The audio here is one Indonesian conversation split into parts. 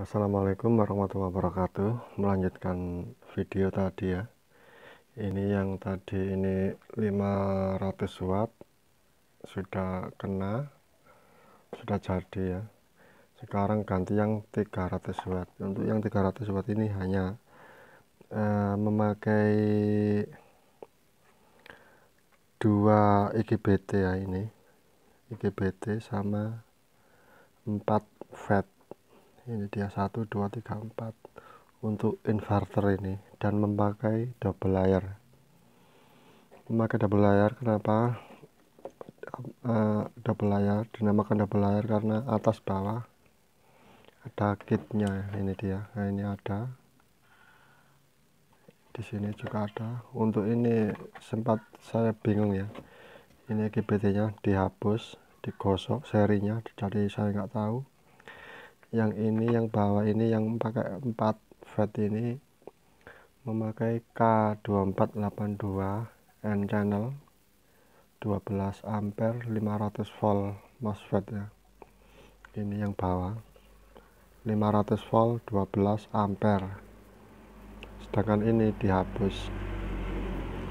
Assalamualaikum warahmatullahi wabarakatuh. Melanjutkan video tadi ya. Ini yang tadi ini 500 watt sudah kena sudah jadi ya. Sekarang ganti yang 300 watt. Untuk yang 300 watt ini hanya uh, memakai dua IGBT ya ini. IGBT sama 4 watt ini dia 1 2 3 4 untuk inverter ini dan memakai double layer. Memakai double layer kenapa? Uh, double layer dinamakan double layer karena atas bawah ada kitnya. Ini dia nah ini ada. Di sini juga ada. Untuk ini sempat saya bingung ya. Ini GBT nya dihapus digosok serinya jadi saya nggak tahu yang ini yang bawah ini yang pakai 4 watt ini memakai K2482 N channel 12 ampere 500 volt MOSFET ya ini yang bawah 500 volt 12 ampere. Sedangkan ini dihapus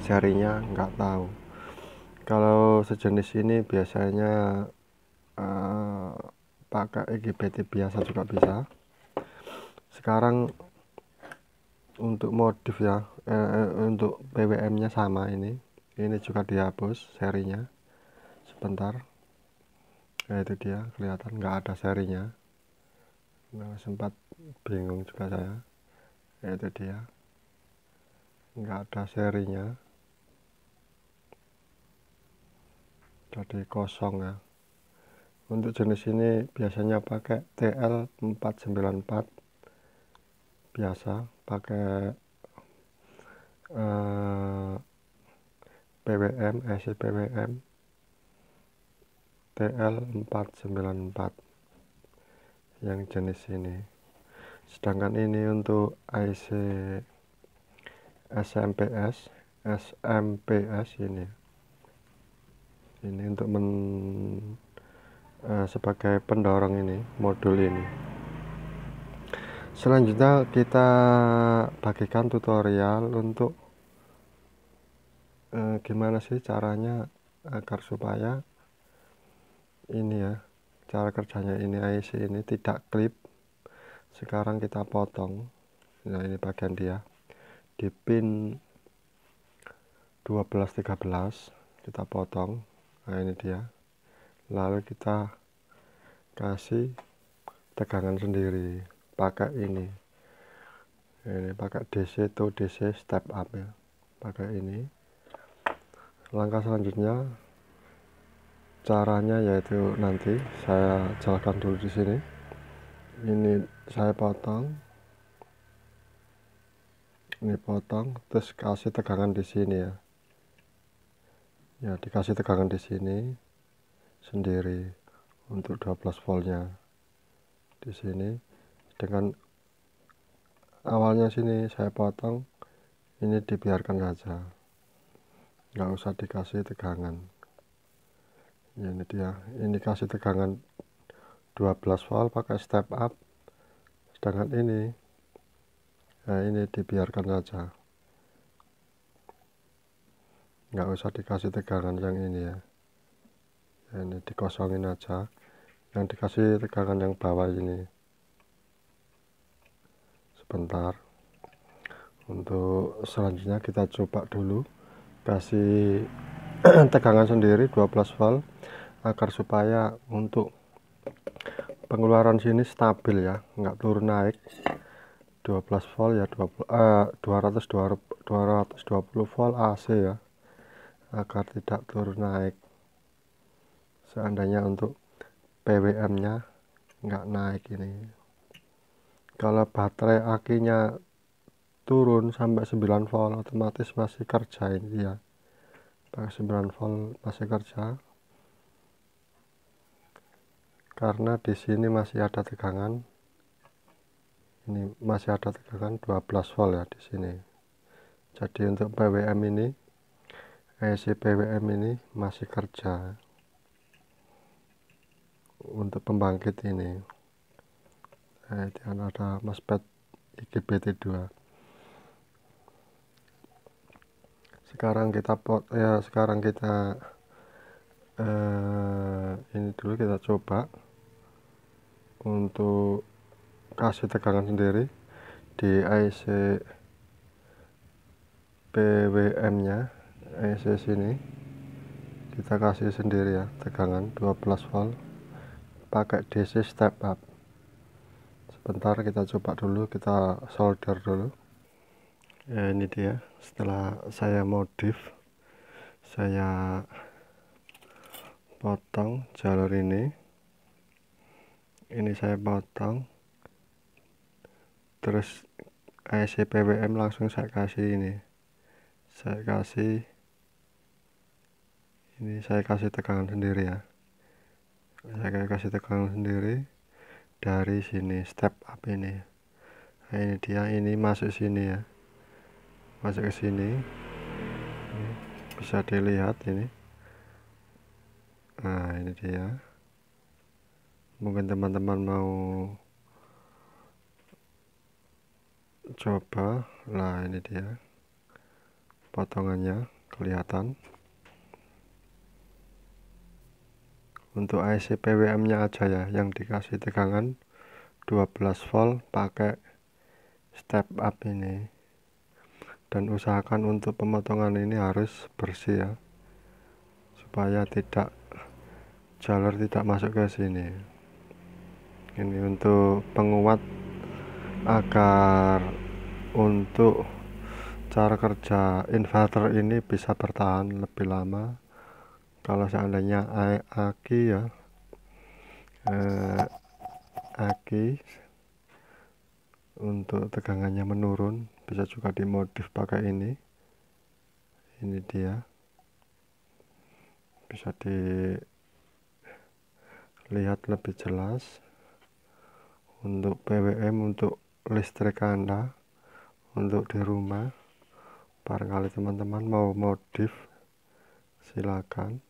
serinya enggak tahu. Kalau sejenis ini biasanya uh, pakai EGBT biasa juga bisa. Sekarang untuk modif ya eh, eh untuk PWM nya sama ini. Ini juga dihapus serinya. Sebentar. Nah itu dia kelihatan. Nggak ada serinya. Nah, sempat bingung juga saya. Nah, itu dia. Nggak ada serinya. Jadi kosong ya untuk jenis ini biasanya pakai TL494 biasa pakai uh, PWM IC PWM TL494 yang jenis ini. Sedangkan ini untuk IC SMPS SMPS ini. Ini untuk men uh, sebagai pendorong ini modul ini. Selanjutnya kita bagikan tutorial untuk uh, gimana sih caranya agar supaya ini ya cara kerjanya ini IC ini tidak klip. Sekarang kita potong. Nah ini bagian dia. Di pin 12 13 kita potong. Nah ini dia lalu kita kasih tegangan sendiri. Pakai ini. Ini pakai DC to DC step up ya. Pakai ini. Langkah selanjutnya caranya yaitu nanti saya jelaskan dulu di sini. Ini saya potong. Ini potong terus kasih tegangan di sini ya. Ya dikasih tegangan di sini sendiri untuk 12 voltnya di sini. Dengan awalnya sini saya potong ini dibiarkan saja. Nggak usah dikasih tegangan. Ya, ini dia ini kasih tegangan 12 volt pakai step up. Sedangkan ini nah ini dibiarkan saja. Nggak usah dikasih tegangan yang ini ya dikosongin aja. Yang dikasih tegangan yang bawah ini. Sebentar. Untuk selanjutnya kita coba dulu kasih tegangan sendiri 12 volt agar supaya untuk pengeluaran sini stabil ya enggak turun naik. 12 volt ya 20, eh, 200 220 volt AC ya agar tidak turun naik seandainya untuk PWM nya nggak naik ini. Kalau baterai akinya turun sampai 9 volt otomatis masih kerja ini ya pakai 9 volt masih kerja. Karena di sini masih ada tegangan. Ini masih ada tegangan 12 volt ya di sini. Jadi untuk PWM ini IC PWM ini masih kerja untuk pembangkit ini. Nah, dan ada MOSFET IGBT2 sekarang kita pot ya sekarang kita eh, ini dulu kita coba untuk kasih tegangan sendiri di IC PWM nya IC sini. Kita kasih sendiri ya tegangan 12 volt pakai DC step up. Sebentar kita coba dulu kita solder dulu. Ya ini dia. Setelah saya modif saya potong jalur ini. Ini saya potong. Terus IC PWM langsung saya kasih ini. Saya kasih ini saya kasih tegangan sendiri ya saya kasih tegangan sendiri dari sini step up ini. Nah, ini dia ini masuk sini ya. Masuk ke sini. Ini bisa dilihat ini. Nah ini dia. Mungkin teman-teman mau coba. Lah ini dia. Potongannya kelihatan untuk IC PWM nya aja ya yang dikasih tegangan 12 volt pakai step up ini. Dan usahakan untuk pemotongan ini harus bersih ya supaya tidak jalur tidak masuk ke sini. Ini untuk penguat agar untuk cara kerja inverter ini bisa bertahan lebih lama kalau seandainya aki ya. Eh, aki untuk tegangannya menurun bisa juga dimodif pakai ini. Ini dia. Bisa dilihat lebih jelas. Untuk PWM untuk listrik anda untuk di rumah barangkali teman-teman mau modif silakan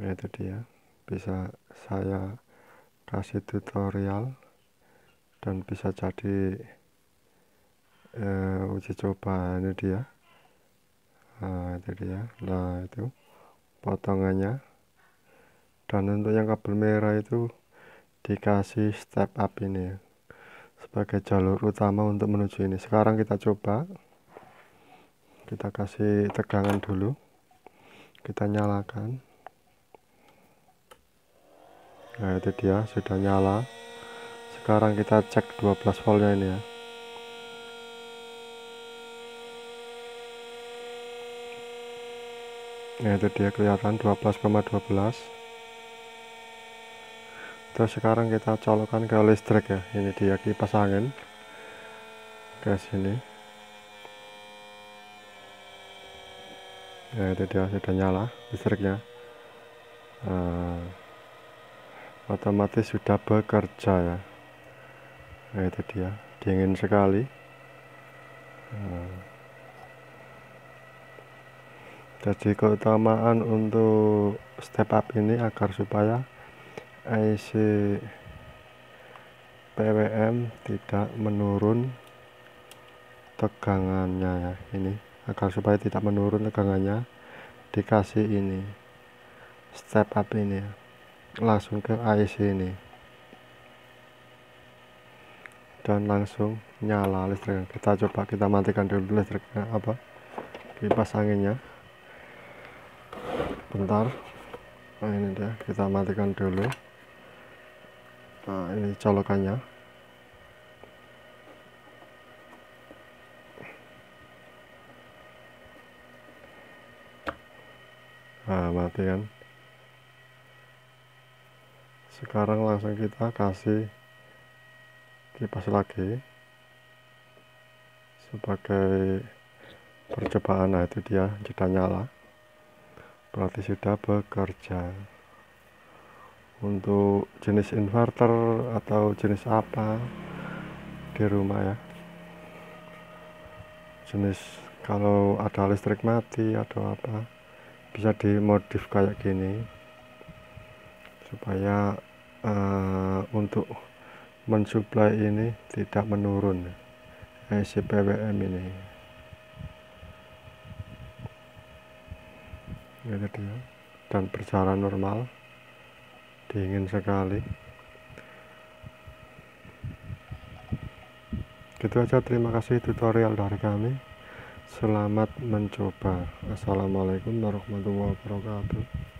nah, itu dia. Bisa saya kasih tutorial dan bisa jadi uh, uji coba ini dia. Nah itu dia. Nah itu potongannya. Dan untuk yang kabel merah itu dikasih step up ini ya sebagai jalur utama untuk menuju ini. Sekarang kita coba. Kita kasih tegangan dulu. Kita nyalakan nah itu dia sudah nyala. Sekarang kita cek 12 voltnya ini ya. Nah itu dia kelihatan 12,12 ,12 terus sekarang kita colokkan ke listrik ya. Ini dia kipas angin. Ke sini. Ya itu dia sudah nyala listriknya. Nah, otomatis sudah bekerja ya nah, itu dia dingin sekali nah. jadi keutamaan untuk step up ini agar supaya IC PWM tidak menurun tegangannya ya ini agar supaya tidak menurun tegangannya dikasih ini step up ini ya. Langsung ke IC ini. Dan langsung nyala listrik kita coba kita matikan dulu listriknya apa kipas anginnya. Bentar. Nah ini dia kita matikan dulu. Nah ini colokannya. Nah mati kan sekarang langsung kita kasih kipas lagi sebagai percobaan. Nah itu dia sudah nyala. Berarti sudah bekerja. Untuk jenis inverter atau jenis apa di rumah ya? Jenis kalau ada listrik mati atau apa bisa dimodif kayak gini supaya uh, untuk mensuplai ini tidak menurun isi PWM ini. Itu dia. Dan berjalan normal dingin sekali. Gitu aja terima kasih tutorial dari kami. Selamat mencoba. Assalamualaikum warahmatullahi wabarakatuh